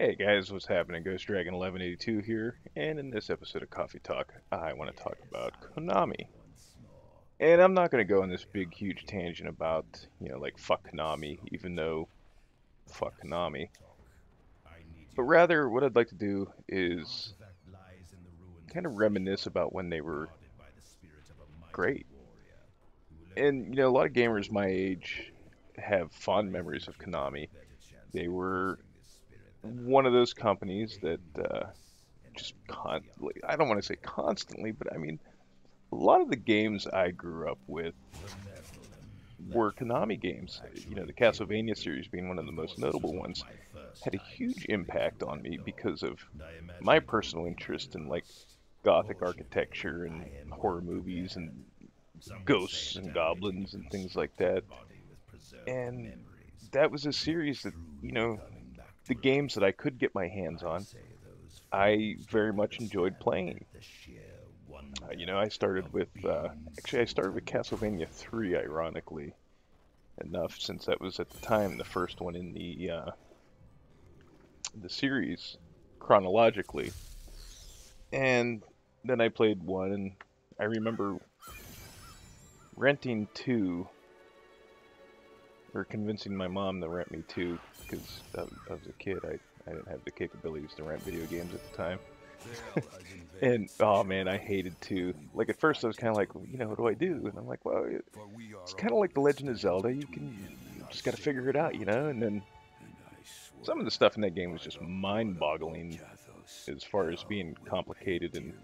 Hey guys, what's happening? Ghost Dragon 1182 here, and in this episode of Coffee Talk, I want to talk about Konami. And I'm not going to go on this big, huge tangent about, you know, like fuck Konami, even though fuck Konami. But rather, what I'd like to do is kind of reminisce about when they were great. And, you know, a lot of gamers my age have fond memories of Konami. They were one of those companies that uh, just constantly, I don't want to say constantly, but I mean, a lot of the games I grew up with were Konami games. You know, the Castlevania series being one of the most notable ones had a huge impact on me because of my personal interest in like gothic architecture and horror movies and ghosts and goblins and things like that. And that was a series that, you know, the games that I could get my hands on, I very much enjoyed playing. Uh, you know, I started with, uh, actually I started with Castlevania 3, ironically enough, since that was at the time the first one in the, uh, the series, chronologically. And then I played 1, and I remember renting 2 or convincing my mom to rent me two because I was a kid. I, I didn't have the capabilities to rent video games at the time. and oh man, I hated two. Like at first, I was kind of like, you know, what do I do? And I'm like, well, it's kind of like the Legend of Zelda. You can you just got to figure it out, you know. And then some of the stuff in that game was just mind-boggling as far as being complicated and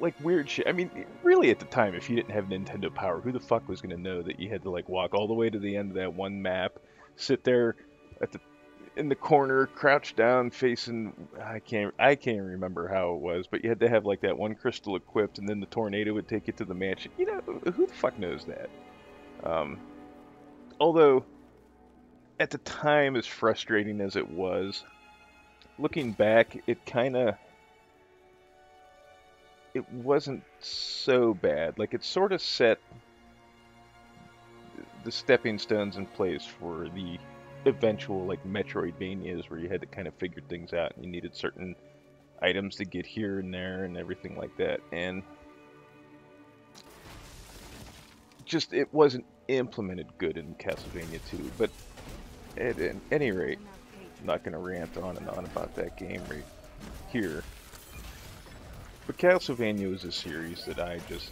like weird shit. I mean, really at the time, if you didn't have Nintendo Power, who the fuck was gonna know that you had to like walk all the way to the end of that one map, sit there at the in the corner, crouch down, facing I can't I can't remember how it was, but you had to have like that one crystal equipped, and then the tornado would take you to the mansion. You know, who the fuck knows that? Um, although at the time, as frustrating as it was, looking back, it kind of it wasn't so bad. Like it sort of set the stepping stones in place for the eventual like Metroidvanias where you had to kind of figure things out and you needed certain items to get here and there and everything like that. And just it wasn't implemented good in Castlevania 2. But at, at any rate, I'm not going to rant on and on about that game right here. But Castlevania was a series that I just,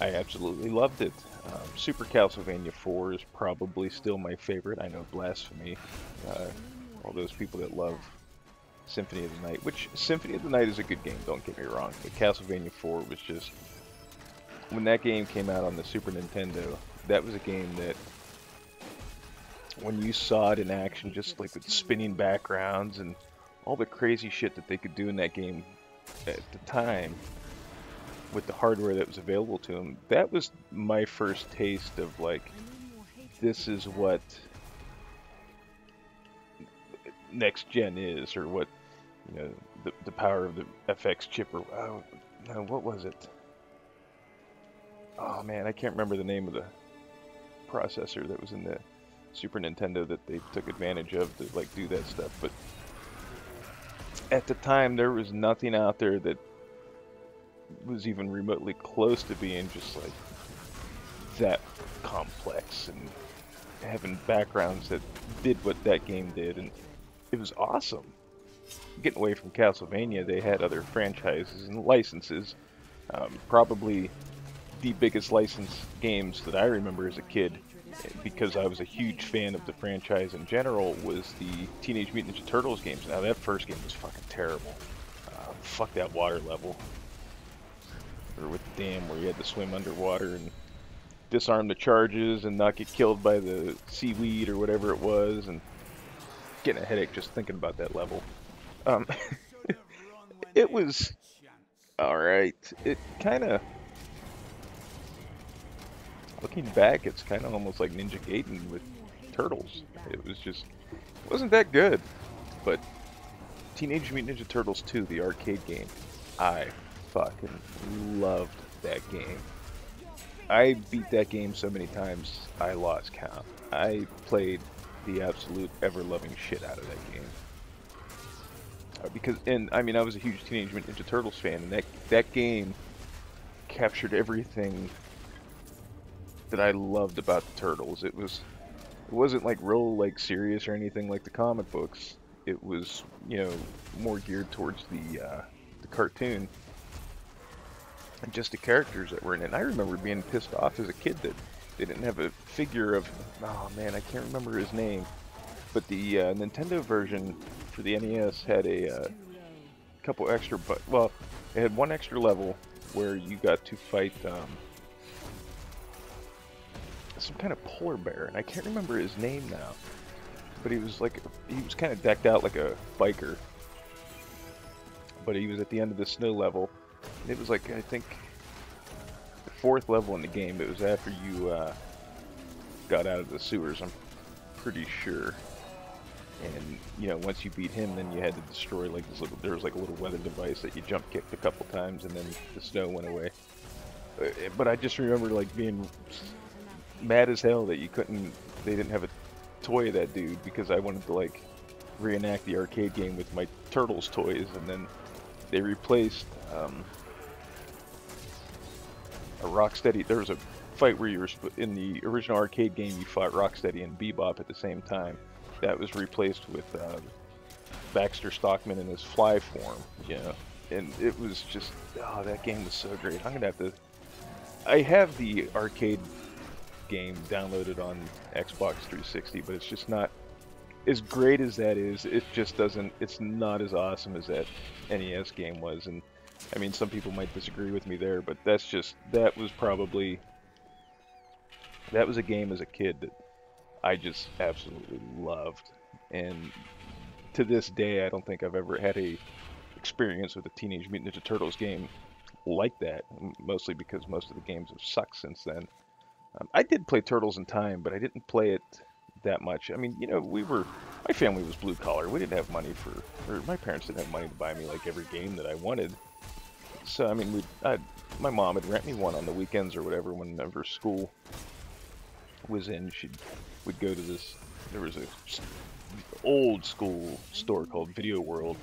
I absolutely loved it. Um, Super Castlevania 4 is probably still my favorite. I know blasphemy. Uh, all those people that love Symphony of the Night, which Symphony of the Night is a good game, don't get me wrong. But Castlevania 4 was just, when that game came out on the Super Nintendo, that was a game that when you saw it in action, just like with spinning backgrounds and all the crazy shit that they could do in that game at the time with the hardware that was available to him, that was my first taste of like, this is what next gen is, or what you know, the the power of the FX chip, or oh, what was it? Oh man, I can't remember the name of the processor that was in the Super Nintendo that they took advantage of to like do that stuff, but at the time there was nothing out there that was even remotely close to being just like that complex and having backgrounds that did what that game did and it was awesome. Getting away from castlevania they had other franchises and licenses. Um, probably the biggest licensed games that i remember as a kid because I was a huge fan of the franchise in general, was the Teenage Mutant Ninja Turtles games. Now that first game was fucking terrible. Uh, fuck that water level. Or with the dam where you had to swim underwater and disarm the charges and not get killed by the seaweed or whatever it was, and getting a headache just thinking about that level. Um, it was alright. It kind of looking back, it's kind of almost like Ninja Gaiden with turtles. It was just, it wasn't that good. But Teenage Mutant Ninja Turtles 2, the arcade game, I fucking loved that game. I beat that game so many times, I lost count. I played the absolute ever-loving shit out of that game. Uh, because, and I mean, I was a huge Teenage Mutant Ninja Turtles fan, and that that game captured everything that I loved about the Turtles. It was, it wasn't like real like serious or anything like the comic books. It was, you know, more geared towards the uh, the cartoon and just the characters that were in it. And I remember being pissed off as a kid that they didn't have a figure of, oh man, I can't remember his name, but the uh, Nintendo version for the NES had a uh, couple extra, but well, it had one extra level where you got to fight um, some kind of polar bear, and I can't remember his name now, but he was like, he was kind of decked out like a biker, but he was at the end of the snow level. It was like I think the fourth level in the game. It was after you uh, got out of the sewers. I'm pretty sure. And you know, once you beat him, then you had to destroy like this little. There was like a little weather device that you jump kicked a couple times, and then the snow went away. Uh, but I just remember like being mad as hell that you couldn't. They didn't have a toy of that dude because I wanted to like reenact the arcade game with my turtles toys, and then they replaced um, a Rocksteady. There was a fight where you were in the original arcade game. You fought Rocksteady and Bebop at the same time. That was replaced with uh, Baxter Stockman in his fly form. Know, and it was just oh, that game was so great. I'm gonna have to. I have the arcade game downloaded on Xbox 360, but it's just not as great as that is. It just doesn't. It's not as awesome as that NES game was, and I mean, some people might disagree with me there, but that's just that was probably that was a game as a kid that I just absolutely loved, and to this day, I don't think I've ever had a experience with a Teenage Mutant Ninja Turtles game like that. Mostly because most of the games have sucked since then. Um, I did play Turtles in Time, but I didn't play it that much. I mean, you know, we were my family was blue collar. We didn't have money for, or my parents didn't have money to buy me like every game that I wanted. So I mean, we, my mom would rent me one on the weekends or whatever whenever school was in. She'd, we'd go to this. There was a old school store called Video World,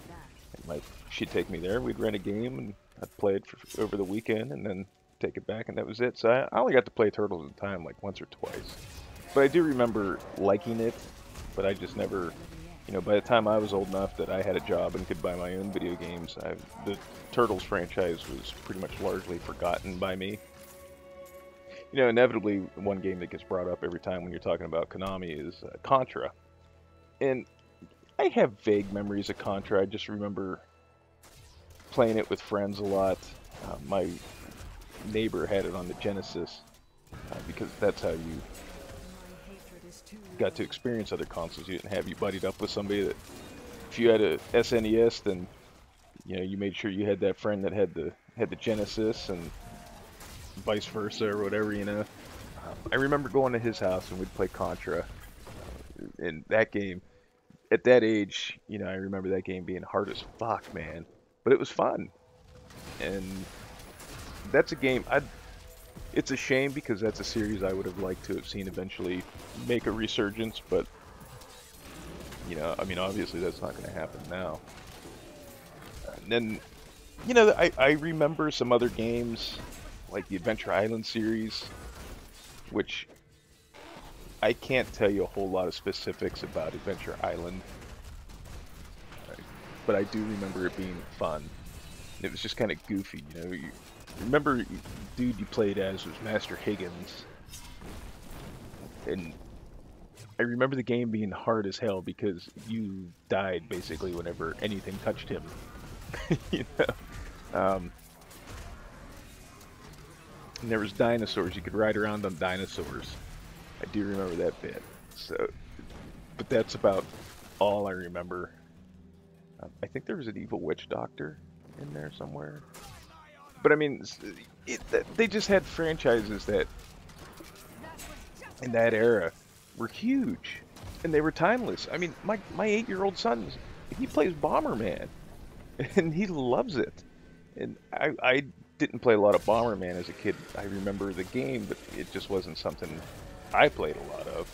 and she'd take me there. We'd rent a game and I'd play it for, over the weekend and then take it back, and that was it. So I, only got to play Turtles in Time like once or twice, but I do remember liking it. But I just never you know, by the time I was old enough that I had a job and could buy my own video games, I, the Turtles franchise was pretty much largely forgotten by me. You know, inevitably, one game that gets brought up every time when you're talking about Konami is uh, Contra. And I have vague memories of Contra. I just remember playing it with friends a lot. Uh, my neighbor had it on the Genesis uh, because that's how you got to experience other consoles. You didn't have you buddied up with somebody that if you had a SNES, then you know you made sure you had that friend that had the had the Genesis and vice versa or whatever. You know, um, I remember going to his house and we'd play Contra. Uh, in that game, at that age, you know, I remember that game being hard as fuck, man. But it was fun, and that's a game I'd it's a shame because that's a series I would have liked to have seen eventually make a resurgence, but you know, I mean, obviously that's not going to happen now. And then, you know, I, I remember some other games like the Adventure Island series, which I can't tell you a whole lot of specifics about Adventure Island, but I do remember it being fun. It was just kind of goofy, you know. You, remember dude you played as was Master Higgins. And I remember the game being hard as hell because you died basically whenever anything touched him. you know? Um, and there was dinosaurs. You could ride around on dinosaurs. I do remember that bit. So, but that's about all I remember. Um, I think there was an evil witch doctor in there somewhere. But I mean, it, they just had franchises that in that era were huge and they were timeless. I mean, my my eight year old son, he plays Bomberman, and he loves it. And I I didn't play a lot of Bomberman as a kid. I remember the game, but it just wasn't something I played a lot of.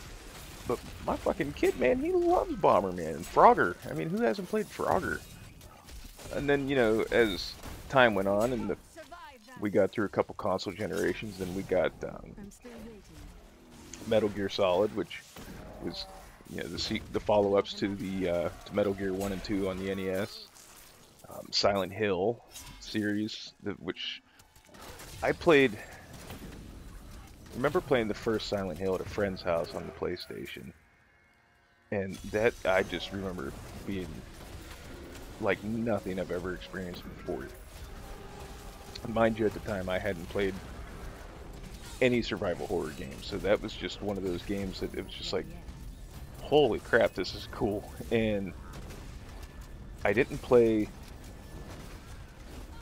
But my fucking kid, man, he loves Bomberman and Frogger. I mean, who hasn't played Frogger? And then, you know, as time went on and the, we got through a couple console generations, then we got um, Metal Gear Solid, which was you know the the follow-ups to the uh, to Metal Gear One and Two on the NES, um, Silent Hill series, which I played. Remember playing the first Silent Hill at a friend's house on the PlayStation, and that I just remember being like nothing I've ever experienced before. Mind you, at the time I hadn't played any survival horror game, so that was just one of those games that it was just like, holy crap, this is cool. And I didn't play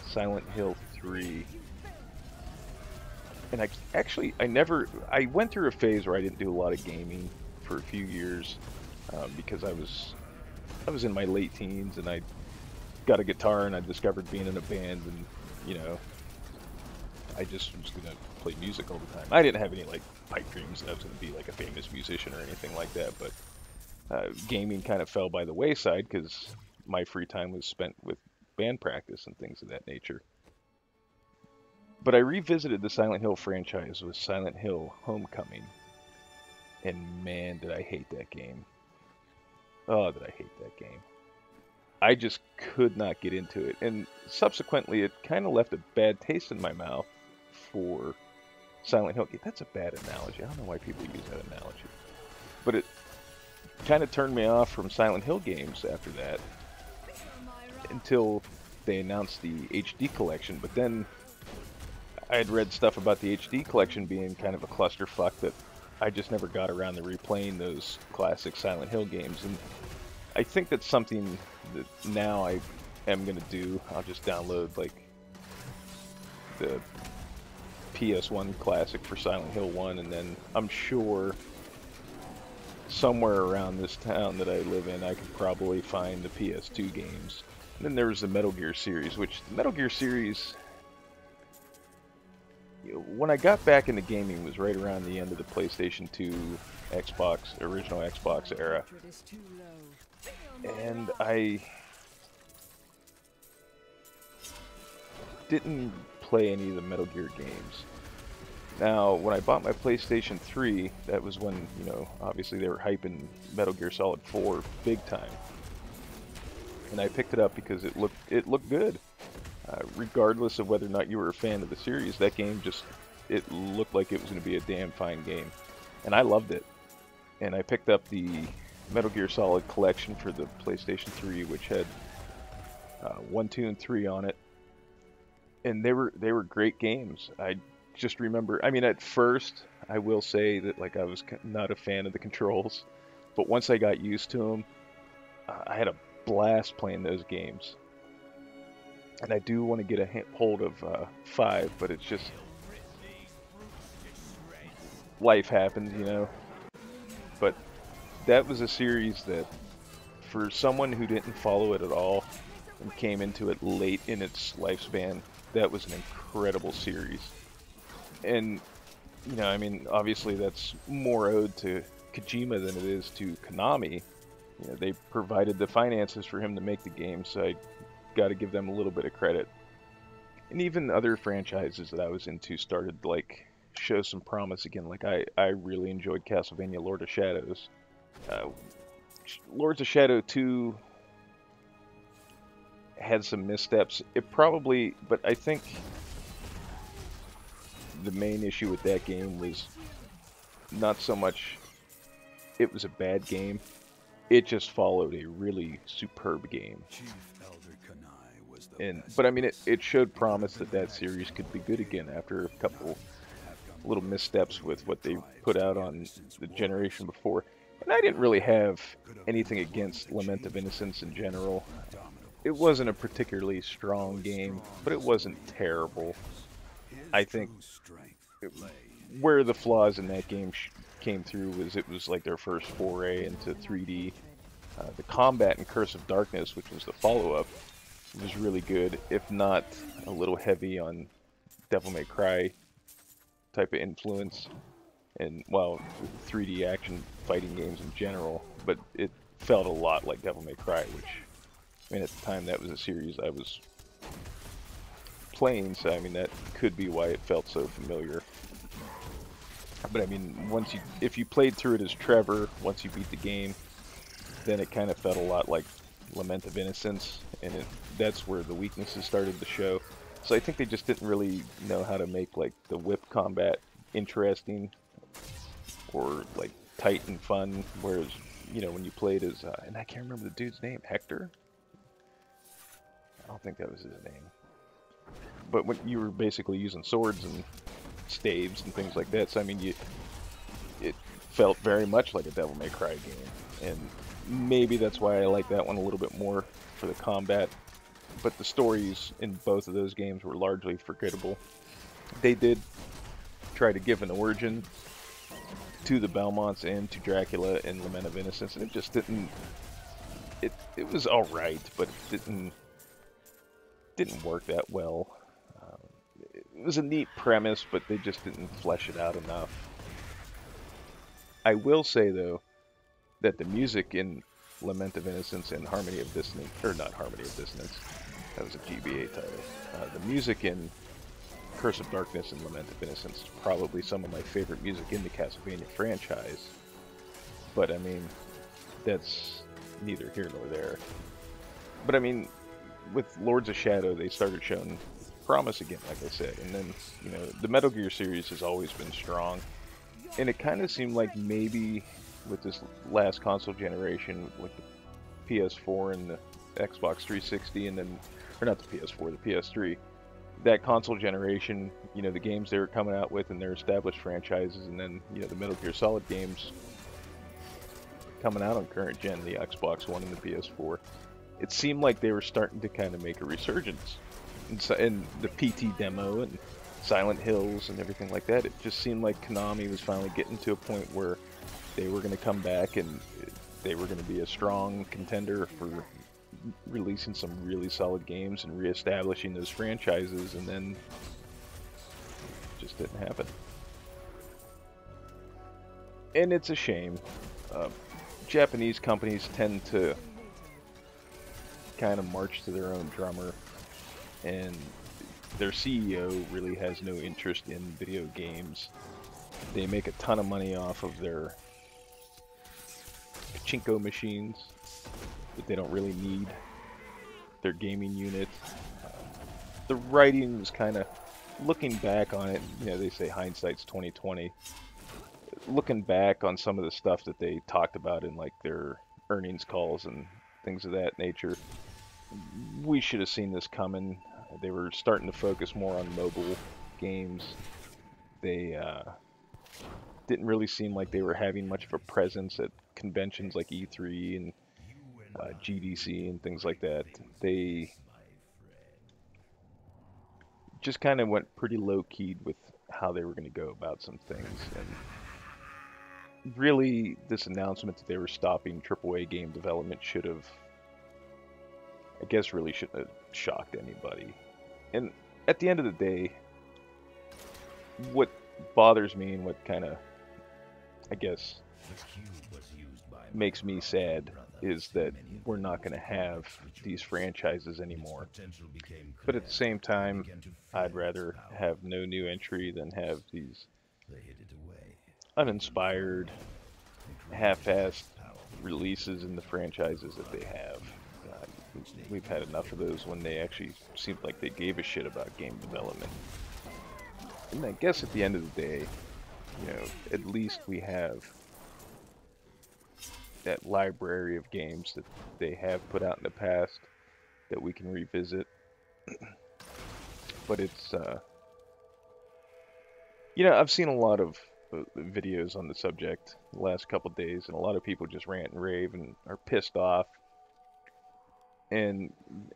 Silent Hill 3 and I actually I never I went through a phase where I didn't do a lot of gaming for a few years um, because I was I was in my late teens and I got a guitar and I discovered being in a band and you know I just was gonna play music all the time. I didn't have any like pipe dreams that I was gonna be like a famous musician or anything like that, but uh, gaming kind of fell by the wayside because my free time was spent with band practice and things of that nature. But I revisited the Silent Hill franchise with Silent Hill Homecoming, and man, did I hate that game. Oh, did I hate that game. I just could not get into it. And subsequently, it kind of left a bad taste in my mouth for Silent Hill. That's a bad analogy. I don't know why people use that analogy. But it kind of turned me off from Silent Hill games after that until they announced the HD collection. But then I had read stuff about the HD collection being kind of a clusterfuck that I just never got around to replaying those classic Silent Hill games. And I think that's something now I am going to do. I'll just download like the PS1 classic for Silent Hill 1 and then I'm sure somewhere around this town that I live in I could probably find the PS2 games. And then there was the Metal Gear series, which the Metal Gear series when I got back into gaming was right around the end of the PlayStation 2 Xbox, original Xbox era. And I didn't play any of the Metal Gear games. Now, when I bought my PlayStation 3, that was when, you know, obviously they were hyping Metal Gear Solid 4 big time. And I picked it up because it looked it looked good. Uh, regardless of whether or not you were a fan of the series, that game just, it looked like it was going to be a damn fine game. And I loved it. And I picked up the Metal Gear Solid collection for the PlayStation 3, which had uh, 1, 2, and 3 on it. And they were they were great games. I just remember, I mean, at first, I will say that like I was not a fan of the controls, but once I got used to them, uh, I had a blast playing those games and I do want to get a hold of uh, five, but it's just life happens, you know. That was a series that, for someone who didn't follow it at all and came into it late in its lifespan, that was an incredible series. And you know, I mean, obviously that's more owed to Kojima than it is to Konami. You know, they provided the finances for him to make the game, so I got to give them a little bit of credit. And even other franchises that I was into started like show some promise again. Like I, I really enjoyed Castlevania Lord of Shadows. Uh, Lords of Shadow 2 had some missteps. It probably, but I think the main issue with that game was not so much it was a bad game. It just followed a really superb game and but I mean it, it showed promise that that series could be good again after a couple little missteps with what they put out on the generation before. And I didn't really have anything against Lament of Innocence in general. It wasn't a particularly strong game, but it wasn't terrible. I think where the flaws in that game came through was it was like their first foray into 3D. Uh, the combat in Curse of Darkness, which was the follow-up, was really good, if not a little heavy on Devil May Cry type of influence. And well, 3D action fighting games in general, but it felt a lot like Devil May Cry, which, I mean, at the time that was a series I was playing, so I mean that could be why it felt so familiar. But I mean, once you, if you played through it as Trevor, once you beat the game, then it kind of felt a lot like Lament of Innocence, and it, that's where the weaknesses started to show. So I think they just didn't really know how to make like the whip combat interesting or like tight and fun. Whereas you know when you played as uh, and I can't remember the dude's name, Hector. I don't think that was his name. But when you were basically using swords and staves and things like that, so I mean you it felt very much like a Devil May Cry game, and maybe that's why I like that one a little bit more for the combat but the stories in both of those games were largely forgettable. They did try to give an origin to the Belmonts and to Dracula in Lament of Innocence, and it just didn't. It it was all right, but it didn't didn't work that well. Um, it was a neat premise, but they just didn't flesh it out enough. I will say though that the music in Lament of Innocence and Harmony of Dissonance, or not Harmony of Dissonance, that was a GBA title. Uh, the music in Curse of Darkness and Lament of Innocence is probably some of my favorite music in the Castlevania franchise. But I mean, that's neither here nor there. But I mean, with Lords of Shadow, they started showing promise again, like I said. And then, you know, the Metal Gear series has always been strong. And it kind of seemed like maybe with this last console generation, with the PS4 and the Xbox 360, and then or not the PS4, the PS3. That console generation, you know, the games they were coming out with and their established franchises, and then you know the Metal Gear Solid games coming out on current gen, the Xbox One and the PS4. It seemed like they were starting to kind of make a resurgence, and, so, and the PT demo and Silent Hills and everything like that. It just seemed like Konami was finally getting to a point where they were going to come back and they were going to be a strong contender for releasing some really solid games and reestablishing those franchises, and then just didn't happen. And it's a shame. Uh, Japanese companies tend to kind of march to their own drummer, and their CEO really has no interest in video games. They make a ton of money off of their pachinko machines that they don't really need their gaming unit. The writing was kind of looking back on it. You know, they say hindsight's 2020. Looking back on some of the stuff that they talked about in like their earnings calls and things of that nature, we should have seen this coming. They were starting to focus more on mobile games. They uh, didn't really seem like they were having much of a presence at conventions like E3 and uh, GDC and things like that, they just kind of went pretty low keyed with how they were going to go about some things. And really, this announcement that they were stopping AAA game development should have, I guess, really shouldn't have shocked anybody. And at the end of the day, what bothers me and what kind of, I guess, makes me sad is that we're not going to have these franchises anymore. But at the same time, I'd rather have no new entry than have these uninspired, half-assed releases in the franchises that they have. Uh, we've had enough of those when they actually seemed like they gave a shit about game development. And I guess at the end of the day, you know, at least we have that library of games that they have put out in the past that we can revisit. but it's, uh, you know, I've seen a lot of uh, videos on the subject the last couple days, and a lot of people just rant and rave and are pissed off. And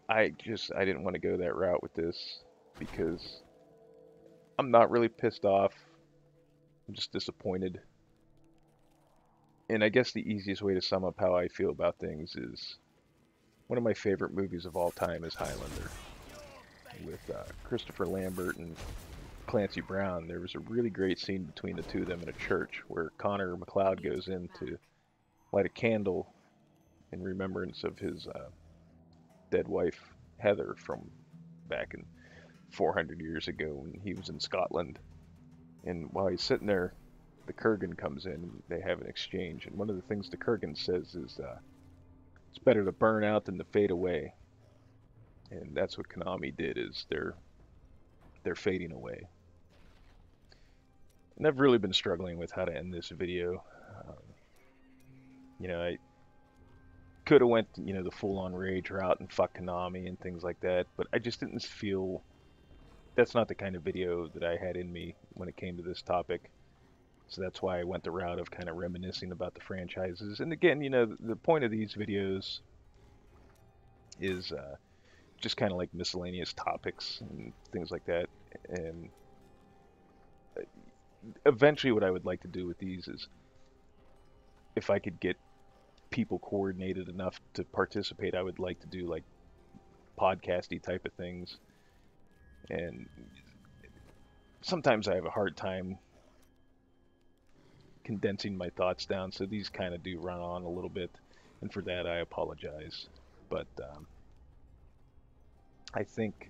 I just, I didn't want to go that route with this because I'm not really pissed off. I'm just disappointed and I guess the easiest way to sum up how I feel about things is one of my favorite movies of all time is Highlander with uh, Christopher Lambert and Clancy Brown, there was a really great scene between the two of them in a church where Connor MacLeod goes in to light a candle in remembrance of his uh, dead wife Heather from back in 400 years ago when he was in Scotland. And while he's sitting there, the Kurgan comes in they have an exchange. And one of the things the Kurgan says is, uh, "It's better to burn out than to fade away." And that's what Konami did. Is they're they're fading away. And I've really been struggling with how to end this video. Um, you know, I could have went, you know, the full-on rage route and fuck Konami and things like that, but I just didn't feel that's not the kind of video that I had in me when it came to this topic. So that's why I went the route of kind of reminiscing about the franchises. And again, you know, the point of these videos is uh, just kind of like miscellaneous topics and things like that. And uh, eventually, what I would like to do with these is if I could get people coordinated enough to participate, I would like to do like podcasty type of things. And sometimes I have a hard time condensing my thoughts down, so these kind of do run on a little bit, and for that I apologize. But um, I think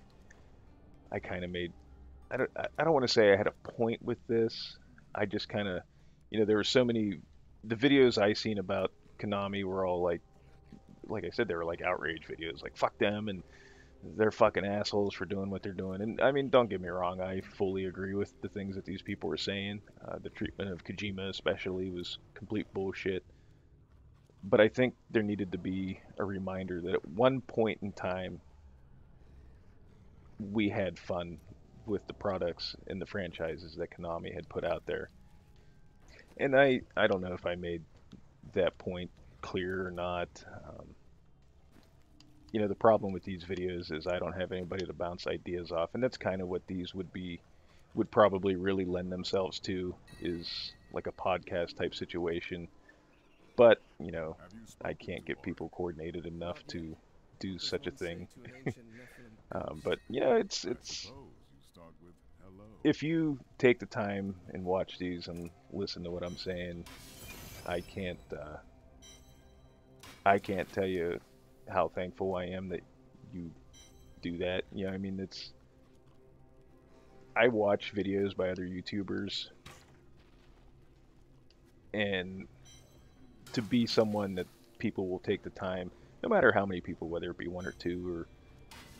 I kind of made. I don't. I don't want to say I had a point with this. I just kind of, you know, there were so many. The videos I seen about Konami were all like, like I said, they were like outrage videos, like fuck them and they're fucking assholes for doing what they're doing. And I mean, don't get me wrong, I fully agree with the things that these people were saying. Uh, the treatment of Kojima, especially, was complete bullshit. But I think there needed to be a reminder that at one point in time, we had fun with the products and the franchises that Konami had put out there. And I, I don't know if I made that point clear or not. Um, you know, the problem with these videos is I don't have anybody to bounce ideas off, and that's kind of what these would be, would probably really lend themselves to, is like a podcast type situation. But, you know, I can't get people coordinated enough to do such a thing. um, but, you know, it's, it's, if you take the time and watch these and listen to what I'm saying, I can't uh, I can't tell you how thankful I am that you do that. You know, I mean, it's I watch videos by other YouTubers, and to be someone that people will take the time, no matter how many people, whether it be one or two, or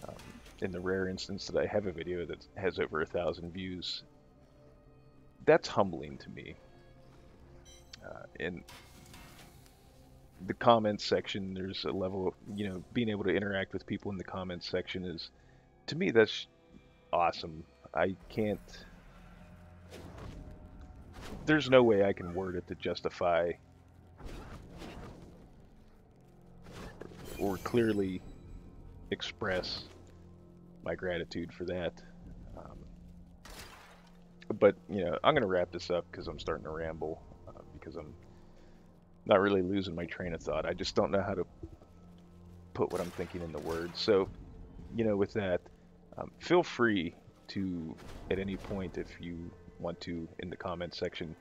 um, in the rare instance that I have a video that has over a thousand views, that's humbling to me. Uh, and the comments section, there's a level of, you know, being able to interact with people in the comments section is, to me, that's awesome. I can't, there's no way I can word it to justify or clearly express my gratitude for that. Um, but, you know, I'm going to wrap this up because I'm starting to ramble because I'm not really losing my train of thought. I just don't know how to put what I'm thinking in the words. So, you know, with that, um, feel free to, at any point, if you want to, in the comments section,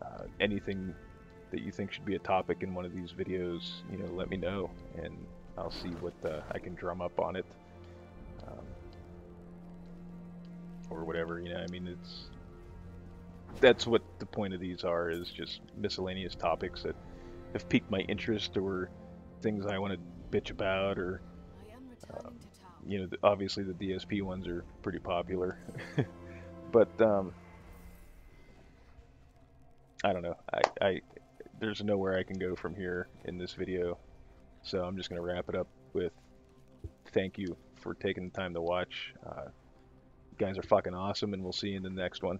uh, anything that you think should be a topic in one of these videos, you know, let me know, and I'll see what uh, I can drum up on it, um, or whatever. You know, I mean, it's that's what the point of these are is just miscellaneous topics that have piqued my interest or things I want to bitch about or um, you know obviously the DSP ones are pretty popular. But um, I don't know. I, I there's nowhere I can go from here in this video. So I'm just gonna wrap it up with thank you for taking the time to watch. Uh, you guys are fucking awesome and we'll see you in the next one